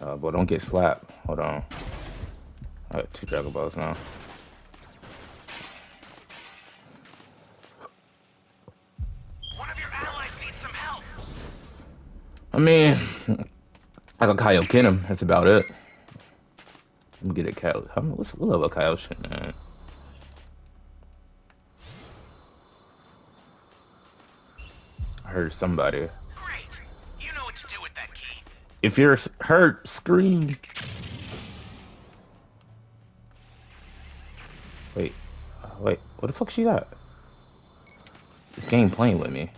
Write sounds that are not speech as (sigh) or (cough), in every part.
Uh, but don't get slapped. Hold on. I got two Dragon Balls now. One of your allies needs some help. I mean, I got Kaioken him. That's about it. Let me get a Kyle. How what's what level Kaioken, man? I heard somebody. If you're hurt, scream. Wait, uh, wait, what the fuck she got? This game playing with me.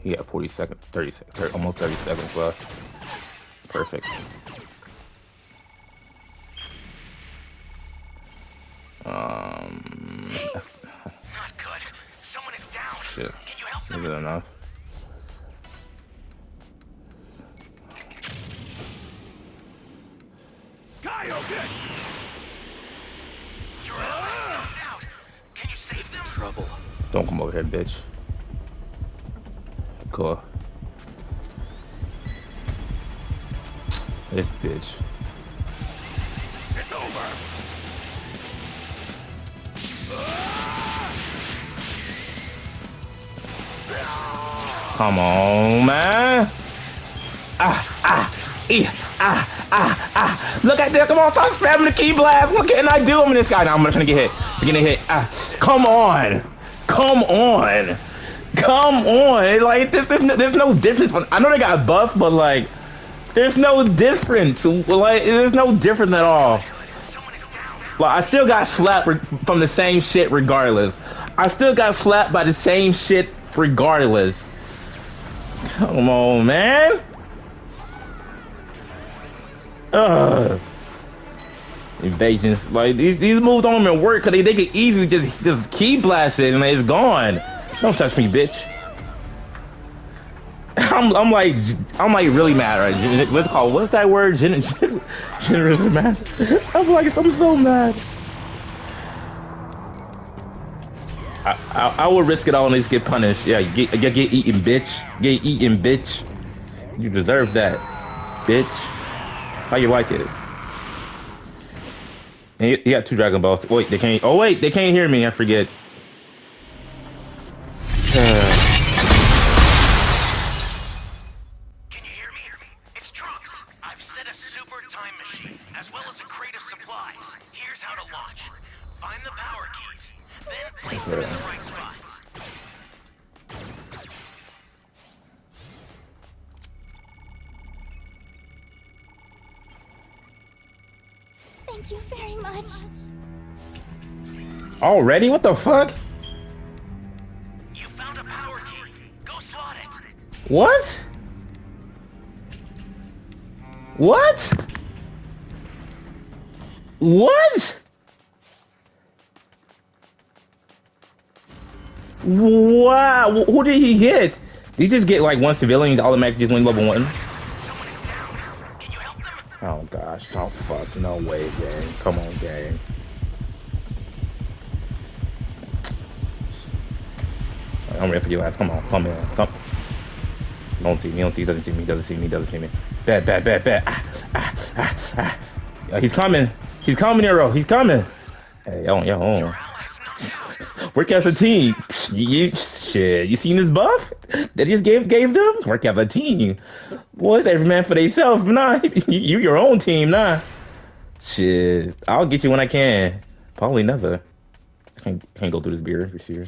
He got 40 seconds, 30 seconds, almost 30 seconds left. Perfect. Um, Not good. Someone is down. shit. Can you help Is it enough? Here, bitch. Cool. This bitch. It's over. Come on, man. Ah, ah, e, ah, ah, ah. Look at this. Come on, stop spamming the key blast. What can I do? I'm this guy now. I'm gonna get hit. I'm gonna hit. Ah, come on. Come on. Come on. Like, this is, there's no difference. I know they got buff, but like, there's no difference. Like, there's no difference at all. Like, I still got slapped from the same shit regardless. I still got slapped by the same shit regardless. Come on, man. Ugh. Invasions, like these these moves don't even work because they, they could easily just just key blast it and it's gone. Don't touch me, bitch. (laughs) I'm I'm like I'm like really mad right. What's called? What's that word? Gen- (laughs) generous mad. (laughs) I'm like I'm so mad. I, I, I will risk it all and just get punished. Yeah, get, get get eaten, bitch. Get eaten, bitch. You deserve that, bitch. How you like it? And He, he got two Dragon Balls. Wait, they can't. Oh wait, they can't hear me. I forget. Can you hear me? It's Trunks. I've set a super time machine, as well as a crate of supplies. Here's how to launch. Find the power keys, then place them in the right spots. Already? What the fuck? You found a power key. Go slot it. What? What? What? Wow, who did he hit? Did he just get like one civilian automatically just win level one? Someone is down. Can you help them? Oh gosh, oh fuck, no way, gang. Come on, gang. I'm ready for you guys. Come on, come in, come. Don't see me, don't see, doesn't see me, doesn't see me, doesn't see me. Bad, bad, bad, bad. Ah, ah, ah, ah. Yeah, he's coming. He's coming, Hero. He's coming. Hey, yo, yo, out. Work as a team. Psh, You, shit, you seen this buff that he just gave gave them? Work as a team. Boys, every man for themselves. Nah, (laughs) you, you your own team, nah. Shit, I'll get you when I can. Probably never. I can't, can't go through this beer if you're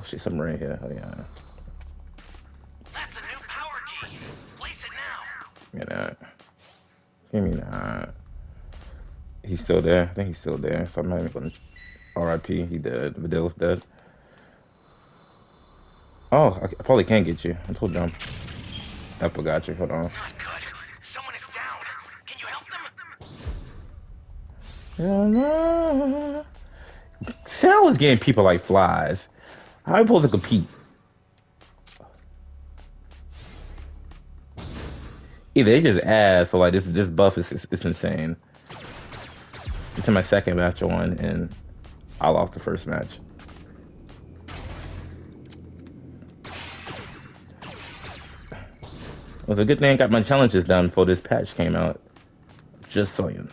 Oh shit, something right here. Oh yeah. That's a new power key. Place it now. Give me that. Give me that. He's still there. I think he's still there. So I'm not even gonna. R.I.P. He dead. Vidal's dead. Oh, I, I probably can't get you. I told you. I'm- I forgot you. Hold on. Not good. Someone is down. Can you help them? Cell is getting people like flies. How are you supposed to compete? Either they just ass so like this this buff is it's insane. It's in my second match on and I lost the first match. It was a good thing I got my challenges done before this patch came out. Just saying.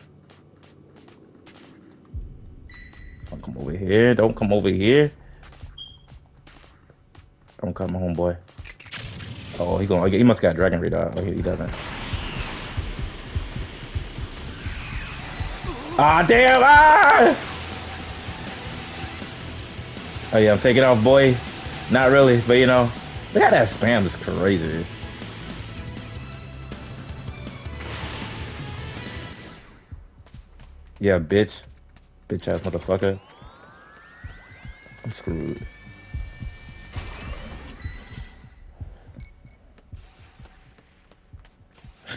Don't come over here. Don't come over here. Don't come, homeboy. Oh, he going. He must got Dragon Radar. Oh, he doesn't. Ah, damn! Ah! Oh yeah, I'm taking off, boy. Not really, but you know, look at that spam. Is crazy. Yeah, bitch. Bitch ass motherfucker. I'm screwed.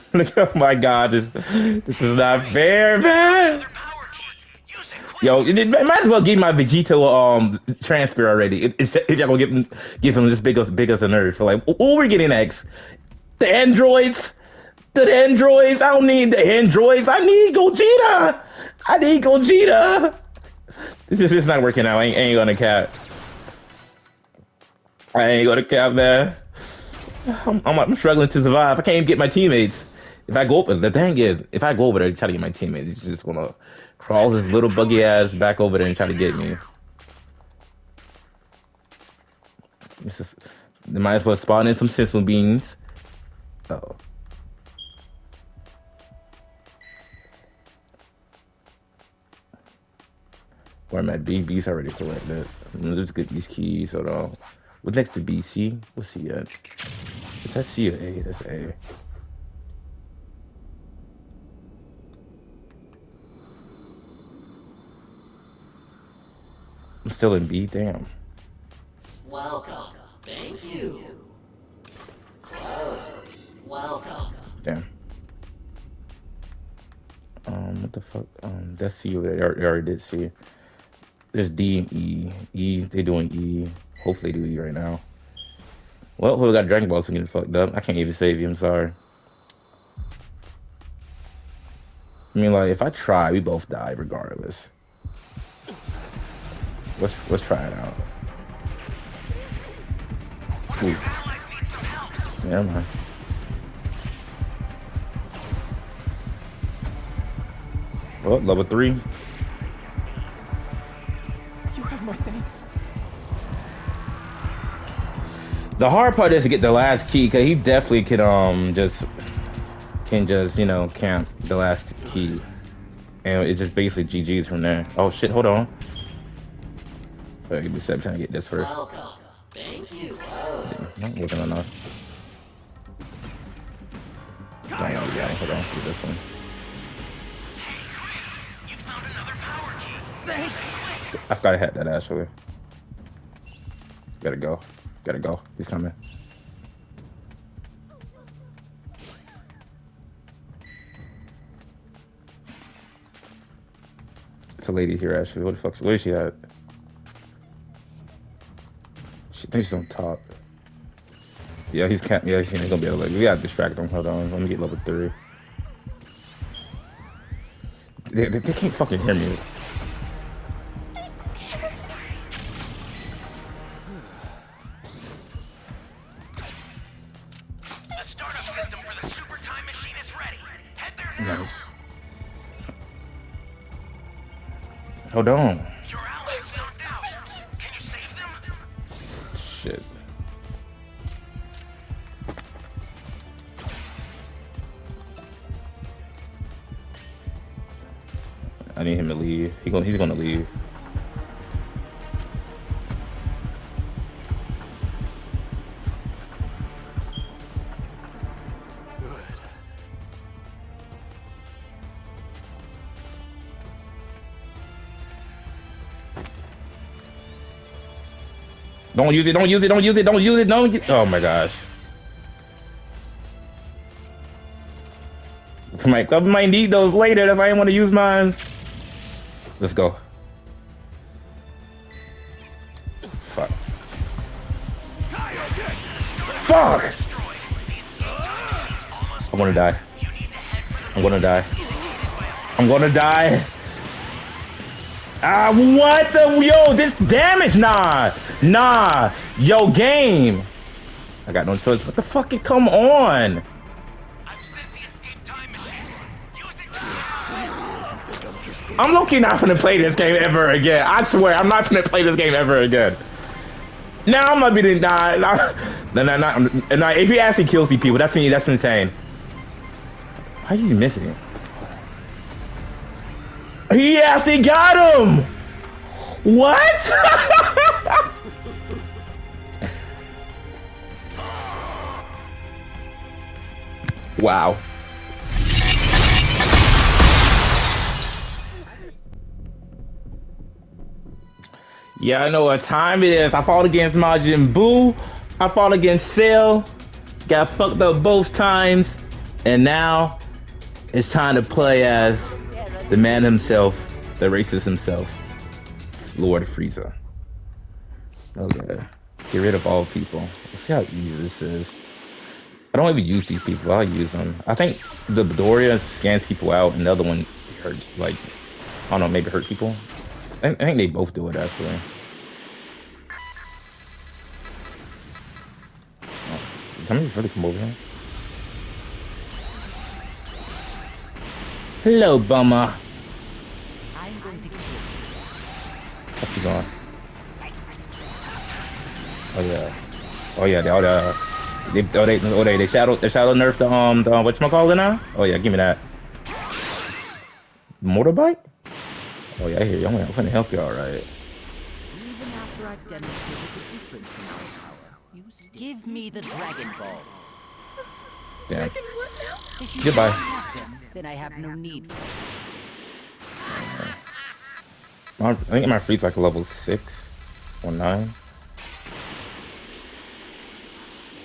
(laughs) Look, oh my god, this this is not fair, man. Yo, it, it might as well give my Vegeta um transfer already. It's, if y'all gonna give him give him this big as big as a nerd for like, what we're getting next? The androids, the androids. I don't need the androids. I need Gogeta. I need Gogeta. This is it's not working out. I ain't, ain't gonna cap. I ain't gonna cap, man. I'm, I'm, I'm struggling to survive. I can't even get my teammates. If I go over, the thing is, if I go over there and try to get my teammates, he's just gonna crawl his little buggy ass back over there and try to get me. This is, they might as well spawn in some sensible beans. Oh. Where I'm at, B, B's already selected. Let's get these keys. Hold. What's next to BC? What's C at? Is that C or A? That's A. I'm still in B. Damn. Welcome. Thank you. Close. Welcome. Damn. Um, what the fuck? Um, that's C over there. I already did C. There's D and E. E, they doing E. Hopefully they do E right now. Well, who got Dragon Balls from getting fucked up? I can't even save you. I'm sorry. I mean, like, if I try, we both die regardless. Let's let's try it out. Ooh. Allies need some help. Never mind. Oh, level three. You have my thanks. The hard part is to get the last key, cause he definitely could um just can just you know camp the last key, and it just basically GG's from there. Oh shit, hold on. Wait, give me a sec, I'm trying to get this first. Welcome. Thank you. Not working enough. Oh, yeah, hold on, this one. You found another power key. Thanks. I forgot I had that actually. Gotta go. Gotta go. He's coming. It's a lady here actually. What the fuck? Where is she at? She's on top. Yeah, he's can't. Yeah, he's gonna be able to. We gotta distract him. Hold on. Let me get level three. They, they, they can't fucking hear me. The startup system He gonna, he's gonna leave. Don't use it, don't use it, don't use it, don't use it, don't use it. Oh my gosh. Might, I might need those later if I ain't want to use mine. Let's go. Fuck. Fuck! I'm gonna die. I'm gonna die. I'm gonna die. Ah, what the? Yo, this damage? Nah. Nah. Yo, game. I got no choice. What the fuck? Come on. I'm low-key not gonna play this game ever again. I swear, I'm not gonna play this game ever again. Now I'm not beating. Nah, nah, nah, nah, nah, nah, nah. If he actually kills these people, that's me. That's insane. Why are you missing? He actually got him. What? (laughs) wow. Yeah, I know what time it is. I fought against Majin Buu. I fought against Cell. Got fucked up both times. And now it's time to play as the man himself, the racist himself, Lord Frieza. Okay. Get rid of all people. Let's see how easy this is. I don't even use these people. I'll use them. I think the Dodoria scans people out and the other one hurts, like, I don't know, maybe hurt people. I think they both do it actually. Oh, somebody's really come over here. Hello, bummer. I'm going to kill you. What's he? Oh yeah. Oh yeah. They, all the, they, oh, they, oh, they, they shadow, they shadow nerfed the um, the, uh, what call now? Oh yeah, give me that. Motorbike. Oh yeah, I hear you. I'm gonna, I'm gonna help you all right. Even after I've demonstrated the difference in our power, you give me the dragon balls. Yeah. Goodbye. Them, then I have no need for. I think my freeze like level six or nine.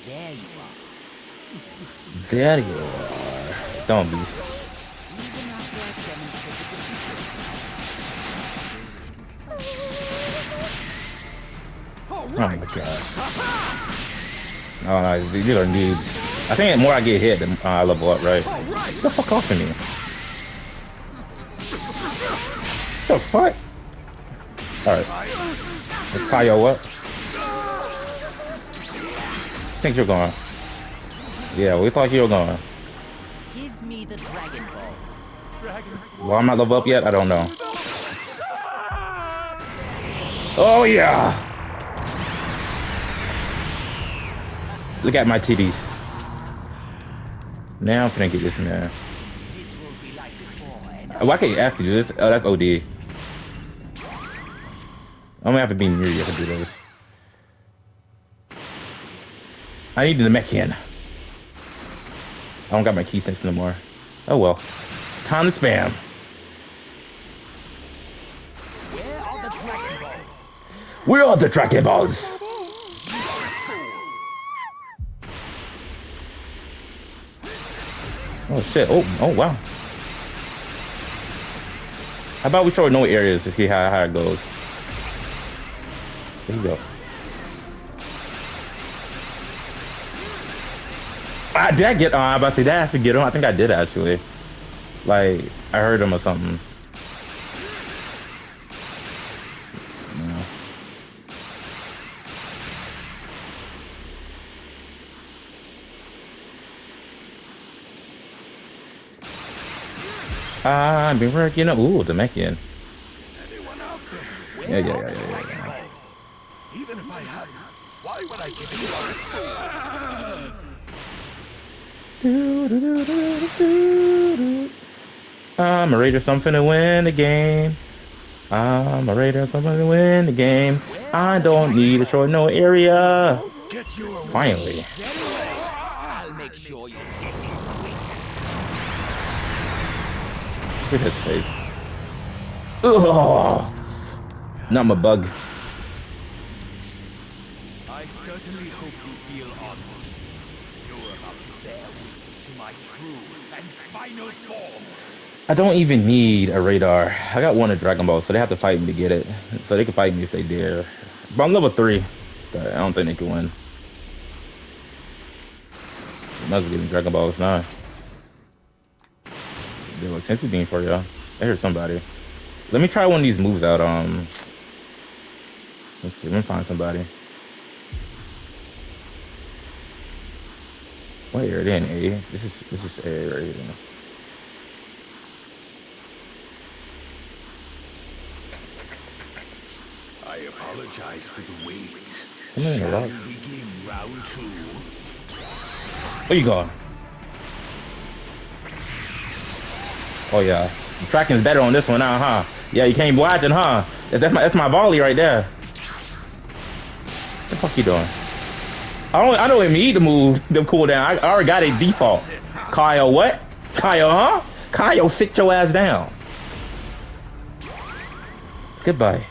There you are. there you are. Don't be. Oh my god. Oh no, these are dudes. I think the more I get hit, the more I level up, right? Get the fuck off of me. What the fuck? Alright. Let's Kaio up. I think you're gone. Yeah, we thought you were gone. Give me the Dragon Ball. Well, I'm not level up yet? I don't know. Oh yeah! Look at my titties. Now I'm finna get this man. Oh, why can't ask you this. Oh, that's OD. I'm gonna have to be near you to do this. I need the Namekian. I don't got my key sense no more. Oh well. Time to spam. Where are the Dragon Balls? Where are the Dragon Balls? Oh shit! Oh oh wow! How about we show no areas to see how, how it goes? There you go. I did I get on? Uh, I about to say I have to get him? I think I did actually. Like I heard him or something. Ah, I've been working up. Ooh, the Is anyone out there? Yeah, yeah, yeah, yeah, yeah. Even if I had, why would I give it up? Do, do, do, do, do, do. I'm a raider, something to win the game. I'm a raider, something to win the game. I don't need to destroy no area. Finally. I'll make sure you Look at his face. Ugh. Now I'm a bug. I certainly hope you feel honored. You're about to bear witness to my true and final form. I don't even need a radar. I got one in Dragon Ball, so they have to fight me to get it. So they can fight me if they dare. But I'm level 3. So I don't think they can win. Must getting Dragon Balls now. They like senzu bean for y'all. I hear somebody. Let me try one of these moves out. Um, let's see. Let me find somebody. Wait, area they in? A. This is this is A right here. I apologize for the wait. Come in, Shall we begin round two? Where you going? Oh yeah, the tracking's better on this one now, huh? Yeah, you can't be watching, huh? That's my that's my volley right there. What the fuck you doing? I don't I don't even need to move the cooldown. I, I already got a default. Kyle, what? Kyle, huh? Kyle, sit your ass down. Goodbye.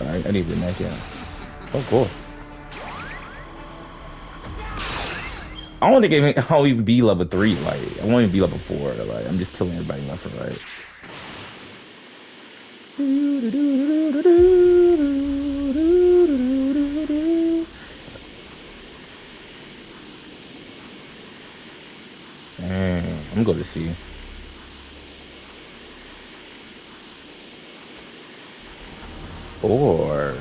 Alright, I need to make it. Oh, cool. I don't think even, (laughs) I'll even be level 3, like, I won't even be level 4, like, I'm just killing everybody left and right. Dang, I'm going to see. Or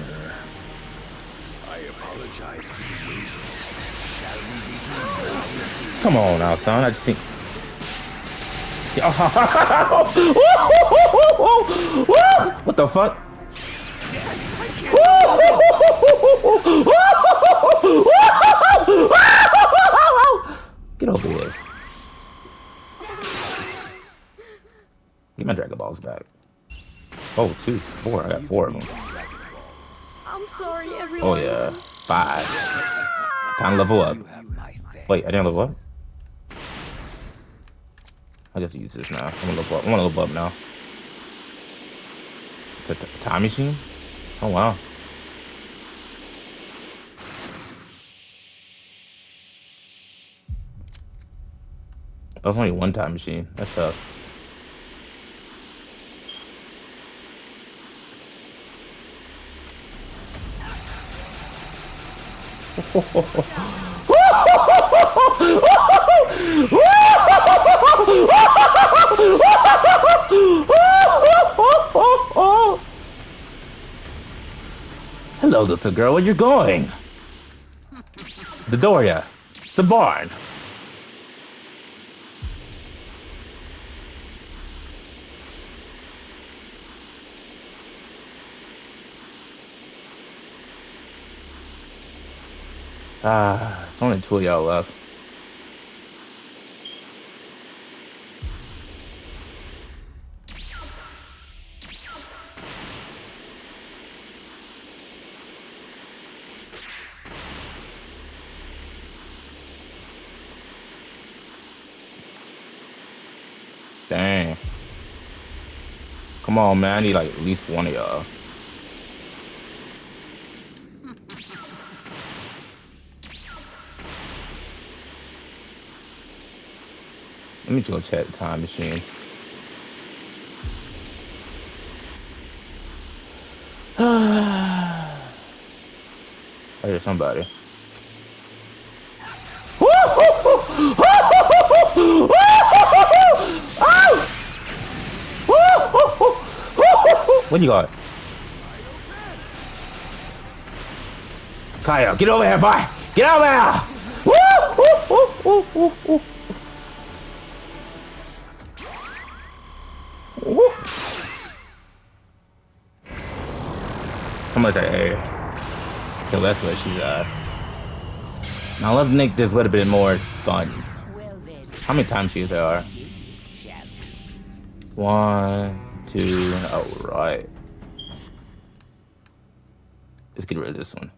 I apologize for the. Come on now, son. I just think. (laughs) what the fuck? (laughs) Get over here. Get my Dragon Balls back. Oh, two, four. I got four of them. I'm sorry, oh, everyone. Oh yeah, five. Time to level up. You have my thanks. Wait, I didn't level up. I guess use this now. I'm gonna level up. I'm gonna level up now. The time machine? Oh wow. That was only one time machine. That's tough. Hello, little girl. Where you going? The. It's the barn. Ah, it's only two of y'all left. Dang. Come on, man. I need like at least one of y'all. Me go check the time machine. (sighs) I hear somebody. What you got? Kyle, get over here, boy! Get over here! Somebody say, hey. So that's what she's at. Now let's make this a little bit more fun. How many times she's there One, two, alright. Let's get rid of this one.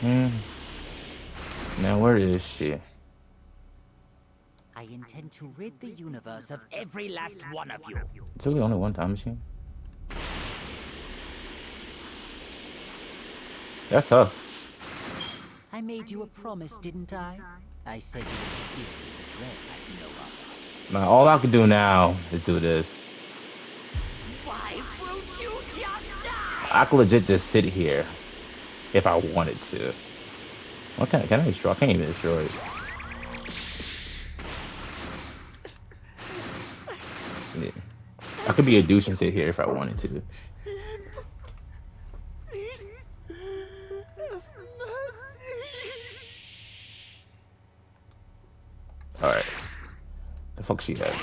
Hmm. Now where is she? I intend to rid the universe of every last one of you. It's really only one time machine. That's tough. I made you a promise, didn't I? I said you would experience a dread like no other. Now all I can do now is do this. Why won't you just die? I could legit just sit here if I wanted to. What can, can I destroy? I can't even destroy it. Yeah. I could be a douche and sit here if I wanted to. Alright. The fuck she at?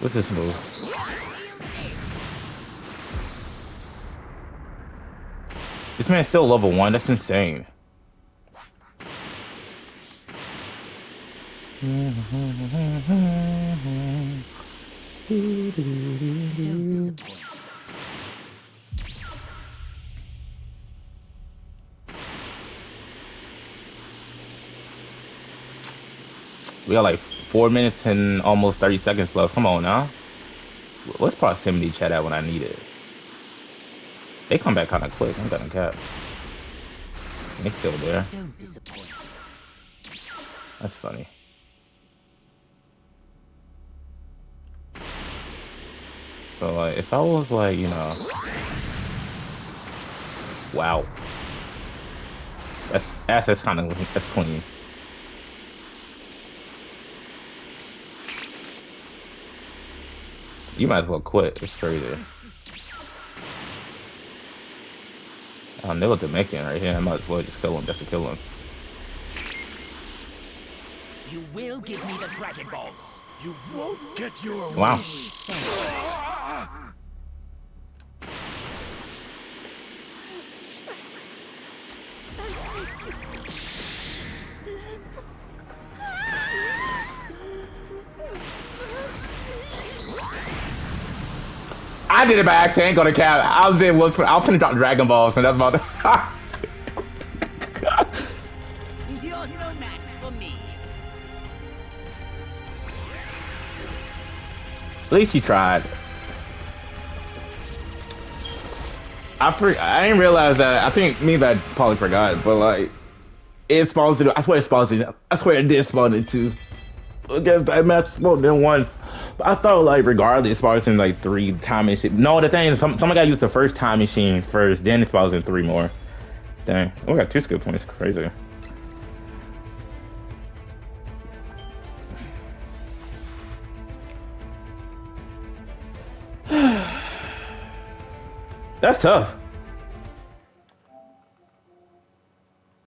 What's this move? This man's still level one. That's insane. Don't disappoint. We got like four minutes and almost 30 seconds left. Come on now. What's proximity chat at when I need it? They come back kind of quick. I'm gonna cap. They still there. Don't disappoint. That's funny. So like, if I was like, you know, wow, that's that's that's kind of that's clean. You might as well quit. It's crazy. Oh, Nilla Dominican right here. I might as well just kill him just to kill him. You will give me the Dragon Balls. You won't get your Wow. I did it by accident. Ain't gonna cap. I was in was I was finna drop Dragon Balls, and that's about. it. You're no match for me. At least he tried. I for, I didn't realize that. I think me that probably forgot, but like it spawns into. I swear it spawns into. I swear it did spawn into. I guess that match spawned in one. But I thought like regardless, it spawns in like three time machine. No, the thing is, some, someone got to use the first time machine first, then it spawns in three more. Dang, oh, we got two skill points. Crazy. (sighs) That's tough.